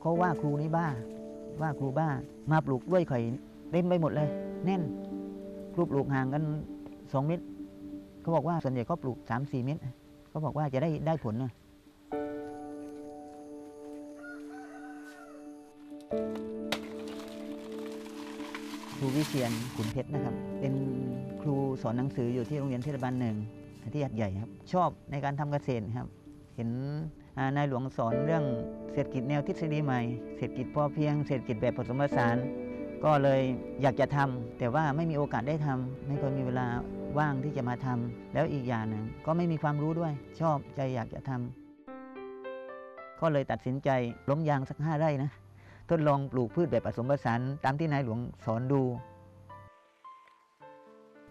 เขาว่าครูนี่บ้า ว่าครูบ้า มาปลูกกล้วยไข่เต็มไปหมดเลย แน่นครูปลูกห่างกันสองเมตรเขาบอกว่าส่วนใหญ่ก็ปลูกสามสี่เมตรเขาบอกว่าจะได้ได้ผลนะครูวิเชียนขุนเพชรนะครับ เป็นครูสอนหนังสืออยู่ที่โรงเรียนเทศบาลหนึ่งที่หัดใหญ่ครับ ชอบในการทำเกษตรครับ เห็น นายหลวงสอนเรื่องเศรษฐกิจแนวทฤษฎีใหม่ เศรษฐกิจพอเพียง เศรษฐกิจแบบผสมผสาน ก็เลยอยากจะทำแต่ว่าไม่มีโอกาสได้ทำไม่ค่อยมีเวลาว่างที่จะมาทำแล้วอีกอย่างหนึ่งก็ไม่มีความรู้ด้วย ชอบใจอยากจะทำก็เลยตัดสินใจล้มยางสักห้าไร่นะ ทดลองปลูกพืชแบบผสมผสานตามที่นายหลวงสอนดู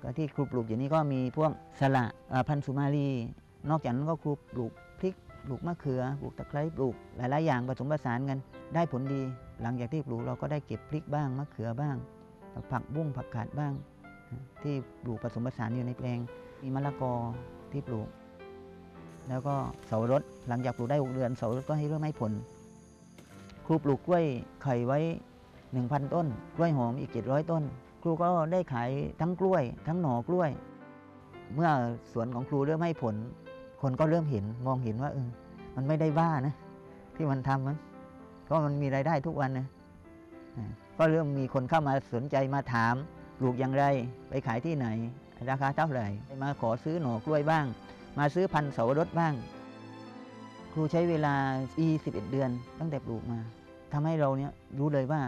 ก็ที่ครูปลูกอย่างนี้ก็มีพวกสละเอ่อพันธุ์สุมาลี นอกจากนั้นก็ครูปลูกพริก ลูกมะเขือปลูกตะไคร้ปลูก หลาย ๆ อย่างผสมผสานกันได้ผลดี หลังจากที่ปลูกเราก็ได้เก็บพริกบ้างมะเขือบ้าง ผักบุ้งผักกาดบ้าง ที่ปลูกผสมผสานอยู่ในแปลง มีมะละกอที่ปลูก แล้วก็เสารสหลังจากปลูกได้หกเดือนเสารสก็ให้เริ่มให้ผล ครูปลูกกล้วยไข่ไว้ 1,000 ต้น กล้วยหอมอีก 700 ต้น ครูก็ได้ขายทั้งกล้วย ทั้งหน่อกล้วย เมื่อสวนของครูเริ่มให้ผล คนก็เริ่มเห็นมองเห็นว่าเออมันไม่ได้บ้านะ ที่มันทำมันเพราะมันมีรายได้ทุกวันนะก็เริ่มมีคนเข้ามาสนใจมาถามปลูกอย่างไร ไปขายที่ไหน ราคาเท่าไหร่มาขอซื้อหน่อกล้วยบ้าง มาซื้อพันธุ์เสาวรสบ้าง ครูใช้เวลาปี11 เดือน ตั้งแต่ปลูกมาทำให้เราเนี่ยรู้เลยว่า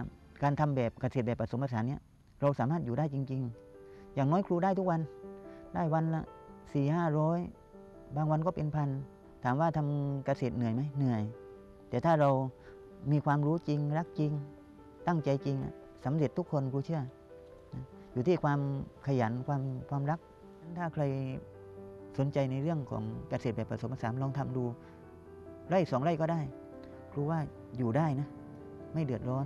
การทำแบบเกษตรแบบผสมผสานเนี่ยเราสามารถอยู่ได้จริง ๆ อย่างน้อยครูได้ทุกวัน ได้วันละสี่ห้าร้อย บางวันก็เป็นพัน ถามว่าทำเกษตรเหนื่อยไหมเหนื่อย แต่ถ้าเรามีความรู้จริงรักจริง ตั้งใจจริงอะสำเร็จทุกคนครูเชื่อ อยู่ที่ความขยันความความรัก ถ้าใครสนใจในเรื่องของเกษตรแบบผสมผสานลองทำดูไร่สองไร่ก็ได้ ครูว่าอยู่ได้นะ ไม่เดือดร้อน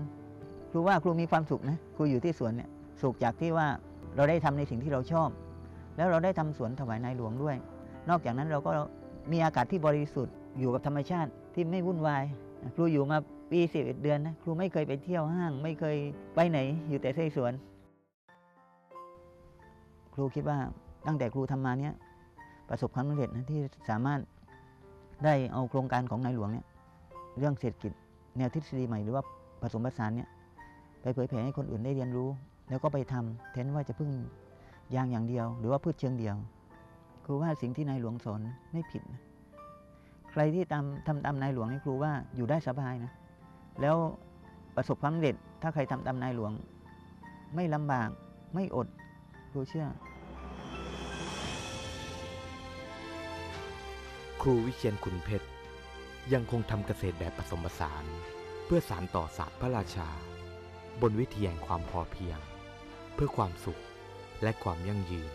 ครูว่าครูมีความสุขนะครูอยู่ที่สวนเนี่ยสุขจากที่ว่าเราได้ทำในสิ่งที่เราชอบ แล้วเราได้ทำสวนถวายนายหลวงด้วย นอกจากนั้นเราก็มีอากาศที่บริสุทธิ์อยู่กับธรรมชาติที่ไม่วุ่นวาย ครูอยู่มาปีสิบเอ็ดเดือนนะครูไม่เคยไปเที่ยวห้าง ไม่เคยไปไหนอยู่แต่ในสวน ครูคิดว่าตั้งแต่ครูทำมาเนี่ยประสบความสำเร็จนะที่สามารถได้เอาโครงการของนายหลวงเนี่ยเรื่องเศรษฐกิจแนวทฤษฎีใหม่หรือว่าผสมผสานเนี่ยไปเผยแผ่ให้คนอื่นได้เรียนรู้ แล้วก็ไปทำแทนว่าจะพึ่งยางอย่างเดียว หรือว่าพืชเชิงเดียว ครูว่าสิ่งที่นายหลวงสอนไม่ผิดนะใครที่ตามทำตามนายหลวงให้ครูว่าอยู่ได้สบายนะ แล้วประสบความสำเร็จ ถ้าใครทำตามนายหลวง ไม่ลำบากไม่อดครูเชื่อ ครูวิเชียนขุนเพชรยังคงทำเกษตรแบบผสมผสาน เพื่อสารต่อศาสตร์พระราชา บนวิธีแห่งความพอเพียง เพื่อความสุขและความยั่งยืน